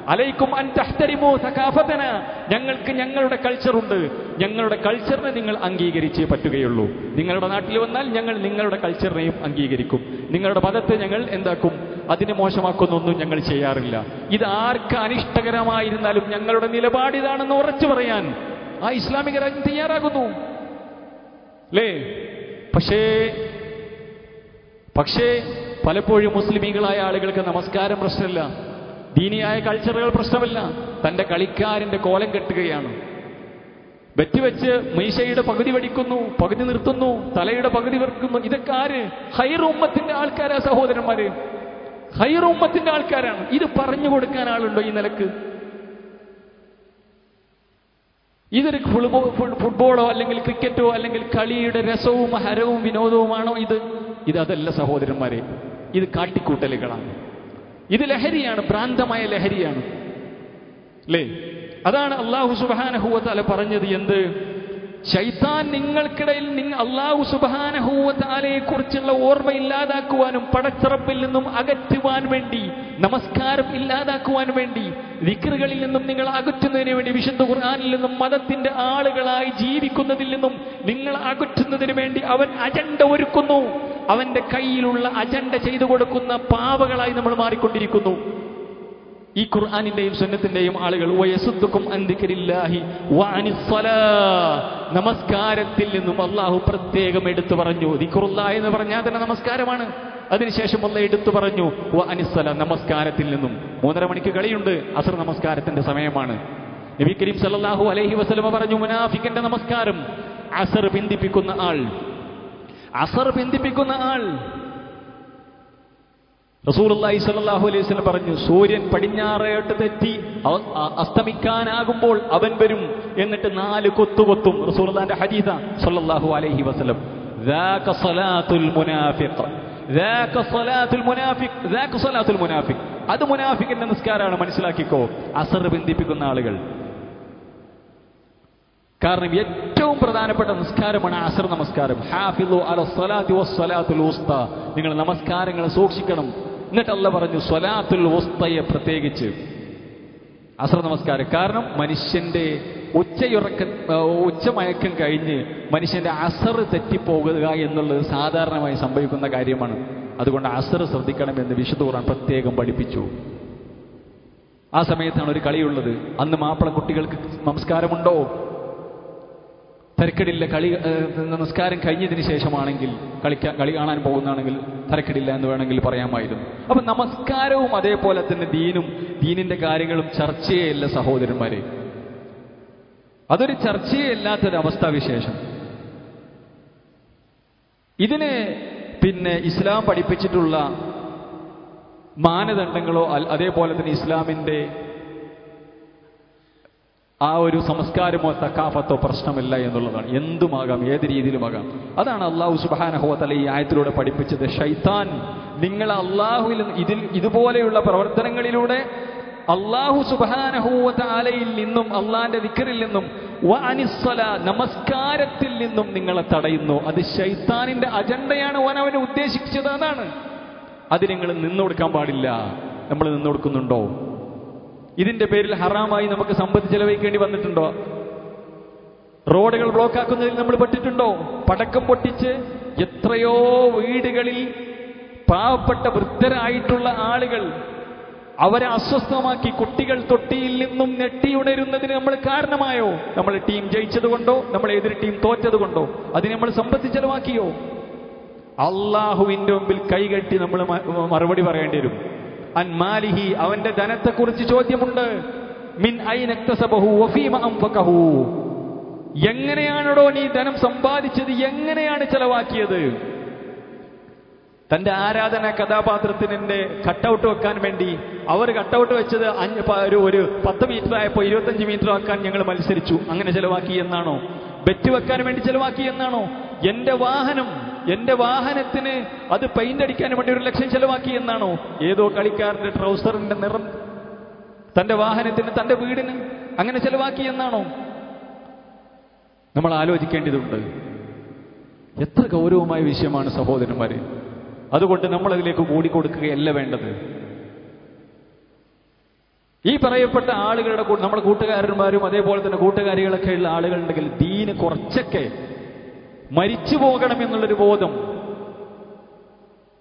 അലൈക്കും അൻ തഹ്തരിമോ സകാഫത്തന ഞങ്ങൾക്ക് ഞങ്ങളുടെ കൾച്ചറുണ്ട് ഞങ്ങളുടെ കൾച്ചറിനെ നിങ്ങൾ അംഗീകരിച്ചേ പറ്റുകയുള്ളൂ. നിങ്ങളുടെ നാട്ടിൽ വന്നാൽ ഞങ്ങൾ നിങ്ങളുടെ കൾച്ചറിനെയും അംഗീകരിക്കും. നിങ്ങളുടെ മതത്തെ ഞങ്ങൾ എന്താക്കും? അതിനെ മോശമാക്കുന്നൊന്നും ഞങ്ങൾ ചെയ്യാറില്ല. ഇത് ആർക്ക് അനിഷ്ടകരമായിരുന്നാലും ഞങ്ങളുടെ നിലപാട് ഇതാണെന്ന് ഉറച്ചു പറയാൻ. ആ ഇസ്ലാമിക രാജ്യം തയ്യാറാകുന്നു. അല്ലേ പക്ഷേ പക്ഷേ പലപ്പോഴും മുസ്ലിമീകളായ ആളുകൾക്ക് നമസ്കാരം പ്രശ്നമില്ല. ദീനിയായ കൾച്ചറുകൾ പ്രശ്നമല്ല. തന്റെ കളിക്കാരന്റെ കോലം കെട്ടുകയാണ്. വെറ്റിവെച്ച് മീശയുടെ പകുതി വടിക്കുന്നു പകുതി നിർത്തുന്നു തലയുടെ പകുതി വെറുക്കുന്നു. ഇതൊക്കെ ആര്? ഹൈറൂമ്മത്തിന്റെ ആൾക്കാരാ സഹോദരന്മാര്. ഹൈറൂമ്മത്തിന്റെ ആൾക്കാരാണ്. ഇത് പറഞ്ഞു കൊടുക്കാൻ ആളുണ്ടോ ഈ നിലയ്ക്ക്? ഇതൊരു ഫുട്ബോ ഫുട്ബോളോ അല്ലെങ്കിൽ ക്രിക്കറ്റോ അല്ലെങ്കിൽ കളിയുടെ രസവും ഹരവും വിനോദവുമാണോ ഇത്? ഇത് അതല്ല സഹോദരന്മാരെ. ഇത് കാട്ടിക്കൂട്ടലുകളാണ്. ഇത് ലഹരിയാണ് ഭ്രാന്തമായ ലഹരിയാണ്. അല്ലേ അതാണ് അള്ളാഹു സുബാനഹുവത്താല പറഞ്ഞത് എന്ത്? ശൈത്താൻ നിങ്ങൾക്കിടയിൽ നിങ്ങൾ അള്ളാഹു സുബാനഹൂവത്താലയെ കുറിച്ചുള്ള ഓർമ്മ ഇല്ലാതാക്കുവാനും പടച്ചിറപ്പിൽ നിന്നും അകറ്റുവാൻ വേണ്ടി നമസ്കാരം ഇല്ലാതാക്കുവാൻ വേണ്ടി വിക്രുകളിൽ നിന്നും നിങ്ങൾ അകറ്റുന്നതിന് വേണ്ടി വിശുദ്ധ ഖുർആാനിൽ നിന്നും മതത്തിന്റെ ആളുകളായി ജീവിക്കുന്നതിൽ നിന്നും നിങ്ങൾ അകറ്റുന്നതിന് വേണ്ടി അവൻ അജണ്ട ഒരുക്കുന്നു. അവന്റെ കയ്യിലുള്ള അജണ്ട ചെയ്തു കൊടുക്കുന്ന പാവകളായി നമ്മൾ മാറിക്കൊണ്ടിരിക്കുന്നു. ഈ ഖുർആാനിന്റെയും സുന്നത്തിന്റെയും ആളുകൾ വയസ്സുക്കും അന്തിക്കരില്ലാഹി. നമസ്കാരത്തിൽ നിന്നും അള്ളാഹു പ്രത്യേകം എടുത്തു പറഞ്ഞു. ദിക്റുല്ലാ എന്ന് പറഞ്ഞാൽ തന്നെ നമസ്കാരമാണ്. അതിനുശേഷം ഒന്ന് എടുത്തു പറഞ്ഞു അനിസ്സല നമസ്കാരത്തിൽ നിന്നും. മൂന്നര മണിക്ക് കളിയുണ്ട്. അസർ നമസ്കാരത്തിന്റെ സമയമാണ്. നബി കരീം സല്ലല്ലാഹു അലൈഹി വസ്ലമ പറഞ്ഞു മുനാഫിക്കന്റെ നമസ്കാരം. അസർ ബിന്ദിപ്പിക്കുന്ന ആൾ അസർ ബന്ധിപ്പിക്കുന്ന ആൾ. റസൂലി സാഹു അലൈഹി സ്വലം പറഞ്ഞു സൂര്യൻ പടിഞ്ഞാറേട്ട് തെറ്റി അസ്തമിക്കാനാകുമ്പോൾ അവൻ വരും. എന്നിട്ട് നാല് കൊത്തു കൊത്തും. റസൂലിന്റെ ഹരീത സാഹു അലൈഹി വസ്ലം അത് മുനാഫിക്കിന്റെ നിസ്കാരമാണ് മനസ്സിലാക്കിക്കോ. അസർ ബന്ധിപ്പിക്കുന്ന ആളുകൾ. കാരണം ഏറ്റവും പ്രധാനപ്പെട്ട നിസ്കാരമാണ് അസർ നമസ്കാരം. ഹാഫിലു അല സ്വലാത്തി വസ്സലാത്തുൽ ഉസ്ത നിങ്ങൾ നമസ്കാരങ്ങൾ സൂക്ഷിക്കണം. എന്നിട്ട് അല്ല പറഞ്ഞു സ്വലാത്തുൽ ഉസ്തയെ പ്രത്യേകിച്ച്. അസർ നമസ്കാരം. കാരണം മനുഷ്യന്റെ ഉച്ചയുറക്ക ഉച്ചമയക്കം കഴിഞ്ഞ് മനുഷ്യന്റെ അസർ തെറ്റിപ്പോകുക എന്നുള്ളത് സാധാരണമായി സംഭവിക്കുന്ന കാര്യമാണ്. അതുകൊണ്ട് അസർ ശ്രദ്ധിക്കണം എന്ന് വിശുദ്ധ ഖുർആൻ പ്രത്യേകം പഠിപ്പിച്ചു. ആ സമയത്താണ് ഒരു കളിയുള്ളത്. അന്ന് മാപ്പിള കുട്ടികൾക്ക് നമസ്കാരമുണ്ടോ? തരക്കെടില്ല കളി നമസ്കാരം കഴിഞ്ഞതിന് ശേഷമാണെങ്കിൽ കളിക്കാൻ കളി കാണാൻ പോകുന്നതാണെങ്കിൽ തരക്കെടില്ല എന്ന് വേണമെങ്കിൽ പറയാമായിരുന്നു. അപ്പൊ നമസ്കാരവും അതേപോലെ തന്നെ ദീനും ദീനിന്റെ കാര്യങ്ങളും ചർച്ചയല്ല സഹോദരന്മാരെ. അതൊരു ചർച്ചയേ അവസ്ഥാ അവസ്ഥാവിശേഷം ഇതിന് പിന്നെ ഇസ്ലാം പഠിപ്പിച്ചിട്ടുള്ള മാനദണ്ഡങ്ങളോ അതേപോലെ തന്നെ ഇസ്ലാമിന്റെ ആ ഒരു സംസ്കാരമോ തക്കാഫത്തോ പ്രശ്നമില്ല എന്നുള്ളതാണ്. എന്തുമാകാം? ഏത് രീതിയിലുമാകാം? അതാണ് അള്ളാഹു സുബാനഹോത്തല ഈ ആയത്തിലൂടെ പഠിപ്പിച്ചത്. ഷൈത്താൻ നിങ്ങൾ അള്ളാഹുവിൽ ഇതിൽ ഇതുപോലെയുള്ള പ്രവർത്തനങ്ങളിലൂടെ അള്ളാഹു സുബാനഹൂവത്താലയിൽ നിന്നും അള്ളാന്റെ വിക്കറിൽ നിന്നും വ അനിസ്സല നമസ്കാരത്തിൽ നിന്നും നിങ്ങളെ തടയുന്നു. അത് ഷൈത്താനിന്റെ അജണ്ടയാണ് ഓൻ അവനെ ഉദ്ദേശിച്ചത് അതാണ് അത് നിങ്ങൾ നിന്നു കൊടുക്കാൻ പാടില്ല. നമ്മൾ നിന്നുകൊടുക്കുന്നുണ്ടോ ഇതിന്റെ പേരിൽ ഹറാമായി നമുക്ക് സമ്പത്ത് ചെലവഴിക്കേണ്ടി വന്നിട്ടുണ്ടോ? റോഡുകൾ ബ്ലോക്കാക്കുന്നതിൽ നമ്മൾ പെട്ടിട്ടുണ്ടോ? പടക്കം പൊട്ടിച്ച് എത്രയോ വീടുകളിൽ പാവപ്പെട്ട വൃദ്ധരായിട്ടുള്ള ആളുകൾ അവരെ അസ്വസ്ഥമാക്കി കുട്ടികൾ തൊട്ടിയിൽ നിന്നും നെട്ടിയുണരുന്നതിന് നമ്മൾ കാരണമായോ? നമ്മൾ ടീം ജയിച്ചതുകൊണ്ടോ? നമ്മൾ എതിർ ടീം തോറ്റതുകൊണ്ടോ? അതിനെ നമ്മൾ സമ്പത്ത് ചെലവാക്കിയോ? അള്ളാഹുവിന്റെ മുമ്പിൽ കൈകെട്ടി നമ്മൾ മറുപടി പറയേണ്ടി വരും. അൻമാലിഹി അവന്റെ ധനത്തെക്കുറിച്ച് ചോദ്യമുണ്ട്. മിൻ എങ്ങനെയാണോ നീ ധനം സമ്പാദിച്ചത്? എങ്ങനെയാണ് ചെലവാക്കിയത്? തന്റെ ആരാധന കഥാപാത്രത്തിന്റെ കട്ടൗട്ട് വെക്കാൻ വേണ്ടി അവർ കട്ടൗട്ട് വെച്ചത് ഒരു ഒരു പത്ത് മീറ്റർ ആയപ്പോൾ ഇരുപത്തഞ്ച് മീറ്റർ ആക്കാൻ ഞങ്ങൾ മത്സരിച്ചു. അങ്ങനെ ചെലവാക്കി എന്നാണോ? ബെറ്റ് വെക്കാൻ വേണ്ടി ചെലവാക്കി എന്നാണോ? എന്റെ വാഹനം എന്റെ വാഹനത്തിന് അത് പെയിന്റ് അടിക്കാൻ വേണ്ടി ഒരു ലക്ഷം ചെലവാക്കി എന്നാണോ? ഏതോ കളിക്കാരന്റെ ട്രൗസറിന്റെ നിറം. തന്റെ വാഹനത്തിന് തന്റെ വീടിന് അങ്ങനെ ചെലവാക്കി എന്നാണോ? നമ്മൾ ആലോചിക്കേണ്ടതുണ്ട്. എത്ര ഗൗരവമായ വിഷയമാണ് സഹോദരന്മാരെ. അതുകൊണ്ട് നമ്മൾ അതിലേക്ക് കൂടിക്കൊടുക്കുകയല്ല വേണ്ടത്. ഈ പറയപ്പെട്ട ആളുകളുടെ നമ്മുടെ കൂട്ടുകാരന്മാരും അതേപോലെ തന്നെ കൂട്ടുകാരികളൊക്കെ ഉള്ള ആളുകളുണ്ടെങ്കിൽ ദീന് കുറച്ചൊക്കെ മരിച്ചു പോകണം എന്നുള്ളൊരു ബോധം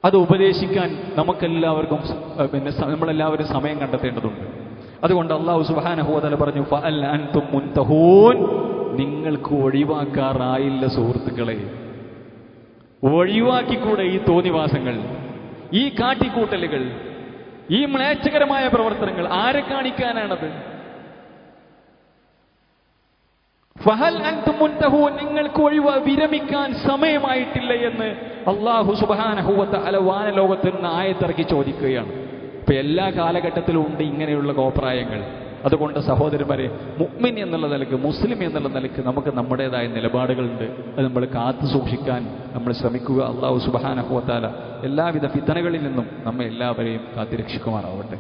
അത് ഉപദേശിക്കാൻ നമുക്കെല്ലാവർക്കും പിന്നെ നമ്മളെല്ലാവരും സമയം കണ്ടെത്തേണ്ടതുണ്ട്. അതുകൊണ്ട് അള്ളാഹു സുബാനഹോദല പറഞ്ഞു "ഫഅൽ അൻതും മുൻതഹൂൻ. നിങ്ങൾക്ക് ഒഴിവാക്കാറായില്ല സുഹൃത്തുക്കളെ. ഒഴിവാക്കിക്കൂടെ ഈ തോന്നിവാസങ്ങൾ ഈ കാട്ടിക്കൂട്ടലുകൾ ഈ മ്ലേച്ഛകരമായ പ്രവർത്തനങ്ങൾ ആരെ കാണിക്കാനാണത്? ഫഹൽ നിങ്ങൾക്ക് ഒഴിവ് വിരമിക്കാൻ സമയമായിട്ടില്ല എന്ന് അള്ളാഹു സുബാനഹുവത്ത് അല വാനലോകത്തിൽ നിന്ന് ആയത്തിറക്കി ചോദിക്കുകയാണ്. ഇപ്പൊ എല്ലാ കാലഘട്ടത്തിലും ഉണ്ട് ഇങ്ങനെയുള്ള കോപ്രായങ്ങൾ. അതുകൊണ്ട് സഹോദരന്മാരെ മുഅ്മിൻ എന്നുള്ള നിലയ്ക്ക് മുസ്ലിം എന്നുള്ള നിലയ്ക്ക് നമുക്ക് നമ്മുടേതായ നിലപാടുകളുണ്ട്. അത് നമ്മൾ കാത്തു സൂക്ഷിക്കാൻ നമ്മൾ ശ്രമിക്കുക. അള്ളാഹു സുബാനഹുവത്താല എല്ലാവിധ ഫിത്തനകളിൽ നിന്നും നമ്മെ എല്ലാവരെയും കാത്തിരക്ഷിക്കുമാറാവട്ടെ.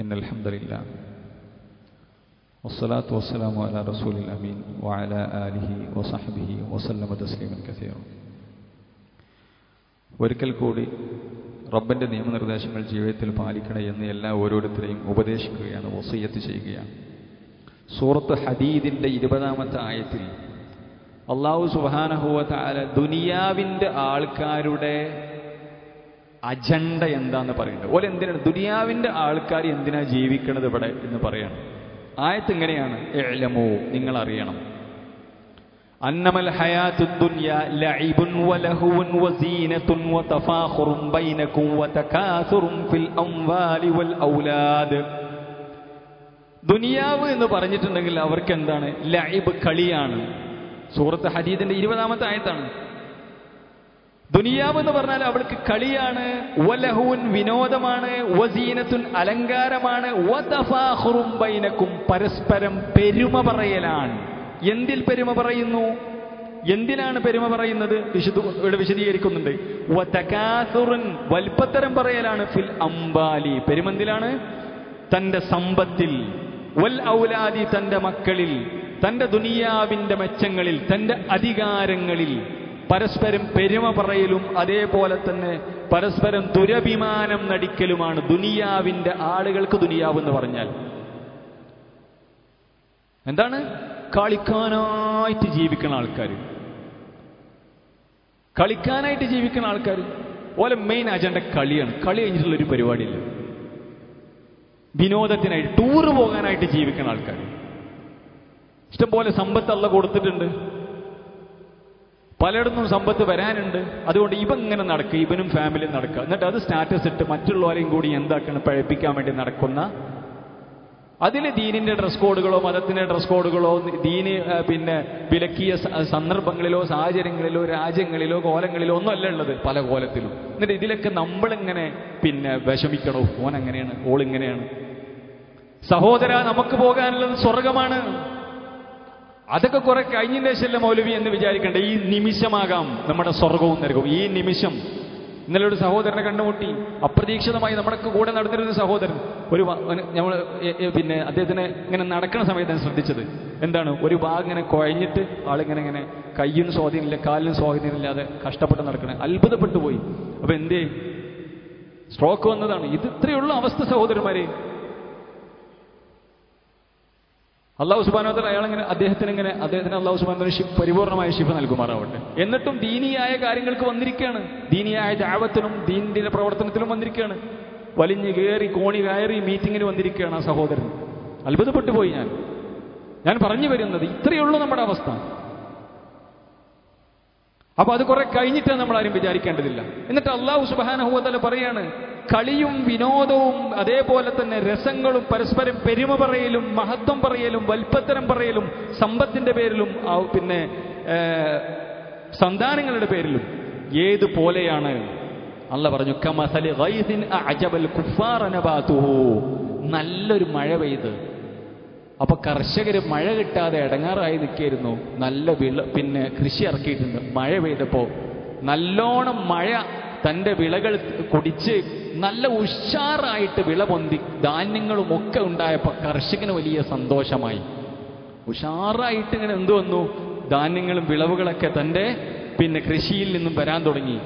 എന്നൽഹമ്മദില്ല വസ്സലാത്തു വസ്സലാമു അലാ റസൂലിൽ അമീൻ വഅല ആലിഹി വസഹബിഹി വസല്ലമ തസ്ലീമൻ കസീറ ഒരിക്കൽ കൂടി റബ്ബന്റെ നിയമനിർദ്ദേശങ്ങൾ ജീവിതത്തിൽ പാലിക്കണേ എന്ന് എല്ലാ ഓരോരുത്തരെയും ഉപദേശിക്കുകയാണ് വസയ്യത്ത് ചെയ്യുകയാണ്. സൂറത്ത് ഹദീദിന്റെ ഇരുപതാമത്തെ ആയത്തിൽ അള്ളാഹു സുബാനഹുവത്ത് ആല ദുനിയാവിന്റെ ആൾക്കാരുടെ അജണ്ട എന്താണെന്ന് പറയുന്നത് ഓല എന്തിനാണ് ദുനിയാവിന്റെ ആൾക്കാർ എന്തിനാ ജീവിക്കണത് ഇവിടെ എന്ന് പറയണം. ആയത്ത് ഇങ്ങനെയാണ് എഴലമോ നിങ്ങൾ അറിയണം അന്നമൽ ഹയാത്തു ദുനിയ ലഇബുൻ വലഹുൻ വസീനത്തുൻ വതഫാഖുറും ബൈനകും വതകാസുറും ഫിൽ അംവാലി വൽ ഔലാദ്. ദുനിയാവ് എന്ന് പറഞ്ഞിട്ടുണ്ടെങ്കിൽ അവർക്ക് എന്താണ് ലൈബ് കളിയാണ്. സൂറത്ത് ഹദീദിന്റെ ഇരുപതാമത്തെ ആയത്താണ്. ദുനിയാവ് എന്ന് പറഞ്ഞാൽ അവൾക്ക് കളിയാണ്. വലഹുൻ വിനോദമാണ്. വസീനത്തുൻ അലങ്കാരമാണ്. ബൈനക്കും പരസ്പരം പെരുമ പറയലാണ്. എന്തിൽ പെരുമ പറയുന്നു? എന്തിനാണ് പെരുമ പറയുന്നത്? വിശുദ്ധ ഇവിടെ വിശദീകരിക്കുന്നുണ്ട്. വൽപ്പത്തരം പറയലാണ്. ഫിൽ അംബാലി. പെരുമെന്തിലാണ് തന്റെ സമ്പത്തിൽ. വൽ ഔലാദി തന്റെ മക്കളിൽ. തന്റെ ദുനിയാവിന്റെ മെച്ചങ്ങളിൽ. തന്റെ അധികാരങ്ങളിൽ. പരസ്പരം പെരുമ പറയലും അതേപോലെ തന്നെ പരസ്പരം ദുരഭിമാനം നടിക്കലുമാണ് ദുനിയാവിന്റെ ആളുകൾക്ക് ദുനിയാവ് എന്ന് പറഞ്ഞാൽ. എന്താണ്? കളിക്കാനായിട്ട് ജീവിക്കുന്ന ആൾക്കാർ കളിക്കാനായിട്ട് ജീവിക്കുന്ന ആൾക്കാർ ഓലെ മെയിൻ അജണ്ട കളിയാണ്. കളി കഴിഞ്ഞിട്ടുള്ള ഒരു പരിപാടിയില്ല. വിനോദത്തിനായിട്ട് ടൂറ് പോകാനായിട്ട് ജീവിക്കുന്ന ആൾക്കാർ ഇഷ്ടംപോലെ സമ്പത്ത് അള്ള കൊടുത്തിട്ടുണ്ട്. പലയിടത്തും സമ്പത്ത് വരാനുണ്ട്. അതുകൊണ്ട് ഇവ ഇങ്ങനെ നടക്കുക ഇവനും ഫാമിലിയും നടക്കുക എന്നിട്ട് അത് സ്റ്റാറ്റസ് ഇട്ട് മറ്റുള്ളവരെയും കൂടി എന്താക്കണം പഴപ്പിക്കാൻ വേണ്ടി നടക്കുന്ന അതിൽ ദീനിന്റെ ഡ്രസ് കോഡുകളോ മതത്തിന്റെ ഡ്രസ് കോഡുകളോ ദീന് പിന്നെ വിലക്കിയ സന്ദർഭങ്ങളിലോ സാഹചര്യങ്ങളിലോ രാജ്യങ്ങളിലോ കോലങ്ങളിലോ ഒന്നും അല്ല ഉള്ളത് പല കോലത്തിലും. എന്നിട്ട് ഇതിലൊക്കെ നമ്മളിങ്ങനെ പിന്നെ വിഷമിക്കണോ ഓൻ അങ്ങനെയാണ് ഓൾ ഇങ്ങനെയാണ്. സഹോദര നമുക്ക് പോകാനുള്ളത് സ്വർഗമാണ് അതൊക്കെ കുറെ കഴിഞ്ഞ ശേഷമല്ല മൗലവി എന്ന് വിചാരിക്കേണ്ട? ഈ നിമിഷമാകാം നമ്മുടെ സ്വർഗവും നരകവും. ഈ നിമിഷം ഇന്നലെ ഒരു സഹോദരനെ കണ്ടുമുട്ടി. അപ്രതീക്ഷിതമായി നമ്മുടെ കൂടെ നടന്നിരുന്ന സഹോദരൻ ഒരു നമ്മൾ പിന്നെ അദ്ദേഹത്തിന് ഇങ്ങനെ നടക്കുന്ന സമയത്ത് ശ്രദ്ധിച്ചത്. എന്താണ്? ഒരു ഭാഗം ഇങ്ങനെ കുഴഞ്ഞിട്ട് ആളിങ്ങനെ ഇങ്ങനെ കയ്യും സ്വാധീനമില്ല കാലിനും സ്വാധീനമില്ലാതെ കഷ്ടപ്പെട്ട് നടക്കണേ. അത്ഭുതപ്പെട്ടു പോയി. അപ്പൊ എന്തേ സ്ട്രോക്ക് വന്നതാണ്. ഇത് ഇത്രയുള്ള അവസ്ഥ സഹോദരന്മാരെ. അള്ളാഹു സുബാനോദർ അയാളിങ്ങനെ അദ്ദേഹത്തിന് ഇങ്ങനെ അദ്ദേഹത്തിന് അള്ളാഹു സുബാനോദർ ഷിഫ് പരിപൂർണമായ ശിഫ നൽകുമാറാവട്ടെ. എന്നിട്ടും ദീനിയായ കാര്യങ്ങൾക്ക് വന്നിരിക്കുകയാണ്. ദീനിയായ ദാവത്തിനും ദീനിന്റെ പ്രവർത്തനത്തിലും വന്നിരിക്കുകയാണ്. വലിഞ്ഞ് കയറി കോണി കയറി മീറ്റിങ്ങിന് വന്നിരിക്കുകയാണ് ആ സഹോദരൻ. അത്ഭുതപ്പെട്ടു പോയി ഞാൻ. ഞാൻ പറഞ്ഞു വരുന്നത് ഇത്രയേ ഉള്ളൂ നമ്മുടെ അവസ്ഥ. അപ്പൊ അത് കുറെ കഴിഞ്ഞിട്ടാണ് നമ്മൾ ആരും വിചാരിക്കേണ്ടതില്ല. എന്നിട്ട് അള്ളാഹു സുബാനഹുവതല പറയാണ് കളിയും വിനോദവും അതേപോലെ തന്നെ രസങ്ങളും പരസ്പരം പെരുമ പറയലും മഹത്വം പറയലും വൽപ്പത്തരം പറയലും സമ്പത്തിന്റെ പേരിലും പിന്നെ സന്താനങ്ങളുടെ പേരിലും ഏത് പോലെയാണ്? അല്ല പറഞ്ഞു നബാതുഹു നല്ലൊരു മഴ പെയ്ത്. അപ്പൊ കർഷകർ മഴ കിട്ടാതെ ഇടങ്ങാറായി നിൽക്കായിരുന്നു നല്ല വിള പിന്നെ കൃഷി ഇറക്കിയിട്ടുണ്ട്. മഴ പെയ്തപ്പോ നല്ലോണം മഴ തന്റെ വിളകൾ കുടിച്ച് നല്ല ഉഷാറായിട്ട് വിളപൊന്തി ധാന്യങ്ങളും ഒക്കെ ഉണ്ടായപ്പോൾ കർഷകന് വലിയ സന്തോഷമായി. ഉഷാറായിട്ട് ഇങ്ങനെ എന്തു വന്നു? ധാന്യങ്ങളും വിളവുകളൊക്കെ തന്റെ പിന്നെ കൃഷിയിൽ നിന്നും വരാൻ തുടങ്ങി.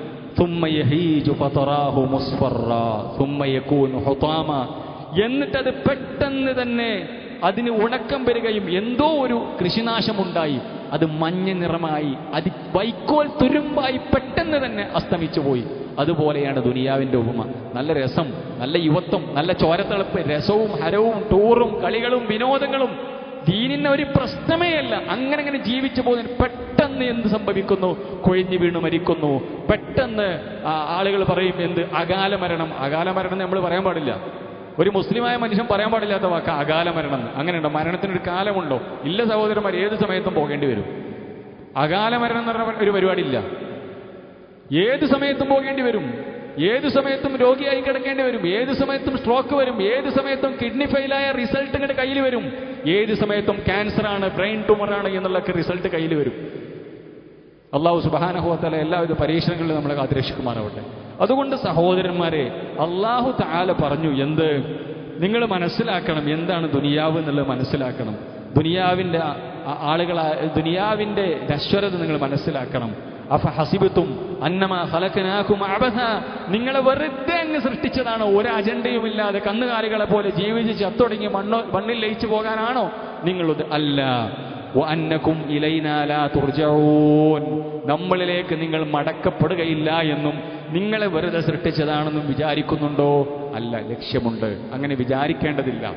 എന്നിട്ടത് പെട്ടെന്ന് തന്നെ അതിന് ഉണക്കം വരികയും എന്തോ ഒരു കൃഷിനാശമുണ്ടായി. അത് മഞ്ഞ നിറമായി അതി വൈക്കോൽ തുരുമ്പായി പെട്ടെന്ന് തന്നെ അസ്തമിച്ചു പോയി അതുപോലെയാണ് ദുനിയാവിന്റെ ഉപമ. നല്ല രസം നല്ല യുവത്വം നല്ല ചോരത്തിളപ്പ് രസവും ഹരവും ടൂറും കളികളും വിനോദങ്ങളും. ദീനിന് ഒരു പ്രശ്നമേ അല്ല. അങ്ങനെ അങ്ങനെ ജീവിച്ചു പോകുന്നതിന് പെട്ടെന്ന് എന്ത് സംഭവിക്കുന്നു? കൊഴിഞ്ഞു വീണ് മരിക്കുന്നു. പെട്ടെന്ന് ആളുകൾ പറയും എന്ത്? അകാല മരണം. അകാല മരണം നമ്മൾ പറയാൻ പാടില്ല. ഒരു മുസ്ലിമായ മനുഷ്യൻ പറയാൻ പാടില്ലാത്ത വാക്ക് അകാല മരണം. അങ്ങനെയുണ്ടോ? മരണത്തിനൊരു കാലമുണ്ടോ? ഇല്ല സഹോദരന്മാർ ഏത് സമയത്തും പോകേണ്ടി വരും. അകാല മരണം എന്ന് പറഞ്ഞ ഒരു പരിപാടിയില്ല. ഏത് സമയത്തും പോകേണ്ടി വരും. ഏത് സമയത്തും രോഗിയായി കിടക്കേണ്ടി വരും. ഏത് സമയത്തും സ്ട്രോക്ക് വരും. ഏത് സമയത്തും കിഡ്നി ഫെയിലായ റിസൾട്ട് ഇങ്ങോട്ട് കയ്യിൽ വരും. ഏത് സമയത്തും ക്യാൻസർ ആണ് ബ്രെയിൻ ട്യൂമറാണ് എന്നുള്ളൊക്കെ റിസൾട്ട് കയ്യിൽ വരും. അള്ളാഹു സുബാനഹുവത്തല എല്ലാവിധ പരീക്ഷണങ്ങളിലും നമ്മളെ കാത്തിരക്ഷിക്കുമാറാവട്ടെ. അതുകൊണ്ട് സഹോദരന്മാരെ അള്ളാഹു താല പറഞ്ഞു എന്ത്? നിങ്ങൾ മനസ്സിലാക്കണം എന്താണ് ദുനിയാവ് എന്നുള്ളത് മനസ്സിലാക്കണം. ദുനിയാവിന്റെ ആളുകളെ ദുനിയാവിന്റെ നശ്വരത നിങ്ങൾ മനസ്സിലാക്കണം. അന്നമ നിങ്ങളെ വെറുതെ അങ്ങ് സൃഷ്ടിച്ചതാണോ. ഒരു അജണ്ടയുമില്ലാതെ കന്നുകാലികളെ പോലെ ജീവിച്ച് ചത്തൊടുങ്ങി മണ്ണോ മണ്ണിൽ ലയിച്ചു പോകാനാണോ നിങ്ങളത് അല്ല. അന്നക്കും ഇലൈനാ തുർജോൻ നമ്മളിലേക്ക് നിങ്ങൾ മടക്കപ്പെടുകയില്ല എന്നും നിങ്ങളെ വെറുതെ സൃഷ്ടിച്ചതാണെന്നും വിചാരിക്കുന്നുണ്ടോ? അല്ല ലക്ഷ്യമുണ്ട്. അങ്ങനെ വിചാരിക്കേണ്ടതില്ല.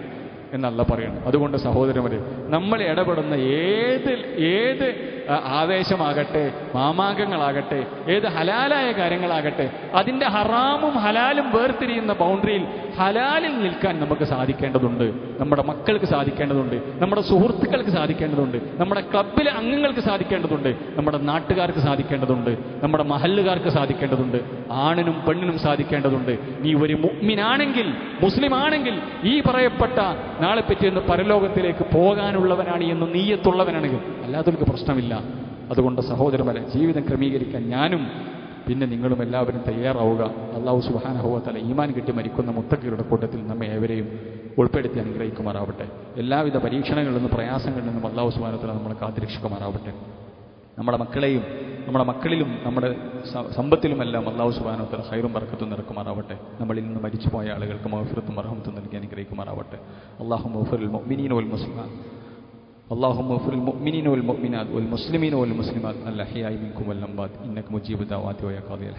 എന്നല്ല പറയണം അതുകൊണ്ട് സഹോദരന്മാരെ നമ്മൾ ഇടപെടുന്ന ഏത് ഏത് ആവേശമാകട്ടെ മാമാങ്കങ്ങളാകട്ടെ ഏത് ഹലാലായ കാര്യങ്ങളാകട്ടെ അതിന്റെ ഹറാമും ഹലാലും വേർതിരിയുന്ന ബൗണ്ടറിയിൽ ഹലാലിൽ നിൽക്കാൻ നമുക്ക് സാധിക്കേണ്ടതുണ്ട്. നമ്മുടെ മക്കൾക്ക് സാധിക്കേണ്ടതുണ്ട്. നമ്മുടെ സുഹൃത്തുക്കൾക്ക് സാധിക്കേണ്ടതുണ്ട്. നമ്മുടെ ക്ലബിലെ അംഗങ്ങൾക്ക് സാധിക്കേണ്ടതുണ്ട്. നമ്മുടെ നാട്ടുകാർക്ക് സാധിക്കേണ്ടതുണ്ട്. നമ്മുടെ മഹല്ലുകാർക്ക് സാധിക്കേണ്ടതുണ്ട്. ആണിനും പെണ്ണിനും സാധിക്കേണ്ടതുണ്ട്. നീ ഒരു മുഗ്മിനാണെങ്കിൽ മുസ്ലിം ആണെങ്കിൽ ഈ പറയപ്പെട്ട നാളെ പറ്റിയെന്ന് പരലോകത്തിലേക്ക് പോകാനുള്ളവനാണ് എന്ന് നീയത്തുള്ളവനാണെങ്കിൽ അല്ലാത്തവർക്ക് പ്രശ്നമില്ല. അതുകൊണ്ട് സഹോദരമല്ല ജീവിതം ക്രമീകരിക്കാൻ ഞാനും പിന്നെ നിങ്ങളും എല്ലാവരും തയ്യാറാവുക. അള്ളാഹു സുബാനഹുവത്തല ഈമാൻ കിട്ടി മരിക്കുന്ന മുത്തക്കിയുടെ കൂട്ടത്തിൽ നമ്മെ ഏവരെയും ഉൾപ്പെടുത്തി അനുഗ്രഹിക്കുമാറാവട്ടെ. എല്ലാവിധ പരീക്ഷണങ്ങളിൽ നിന്നും പ്രയാസങ്ങളിൽ നിന്നും അള്ളാഹു സുബാനത്തല നമ്മളെ കാത്തിരക്ഷിക്കുമാറാവട്ടെ. നമ്മുടെ മക്കളെയും നമ്മുടെ മക്കളിലും നമ്മുടെ സമ്പത്തിലുമെല്ലാം അള്ളാഹു സുബാനോത്തര ഹൈറും പറക്കത്തും നിറക്കുമാറാവട്ടെ. നമ്മളിൽ നിന്ന് മരിച്ചുപോയ ആളുകൾക്ക് മഹഫിറത്തും അർഹമത്തും നൽകി അനുഗ്രഹിക്കുമാറാവട്ടെ. അള്ളാഹു മഹഫുൽ മൊമിനീൻ ഉൽ മുസ്ലിം അള്ളാഹു മഹഫുൽ മൊമിനീൻ ഉൽ മൊമിനാദ് ഉൽ മുസ്ലിമീൻ ഉൽ മുസ്ലിമാദ് അല്ലഹിയായി മിൻകും അല്ലംബാദ് ഇന്നക്ക് മുജീബ് ദാവാദ്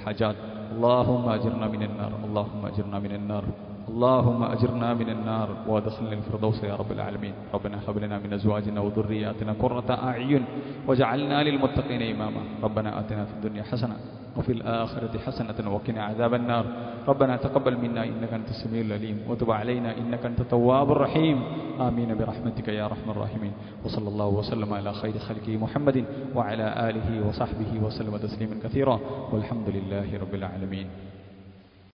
ഹജാദ്. അള്ളാഹു അജിർന മിനന്നാർ അള്ളാഹു അജിർന മിനന്നാർ اللهم أجرنا من النار وادخلنا الفردوس يا رب العالمين. ربنا هب لنا من أزواجنا وذرياتنا قرة أعين وجعلنا للمتقين إماما. ربنا آتنا في الدنيا حسنة وفي الآخرة حسنة وقنا عذاب النار. ربنا تقبل منا إنك أنت السميع العليم وتب علينا إنك أنت التواب الرحيم. آمين برحمتك يا أرحم الراحمين. وصلى الله وسلم على خير خلقه محمد وعلى آله وصحبه وسلم تسليما كثيرا. والحمد لله رب العالمين.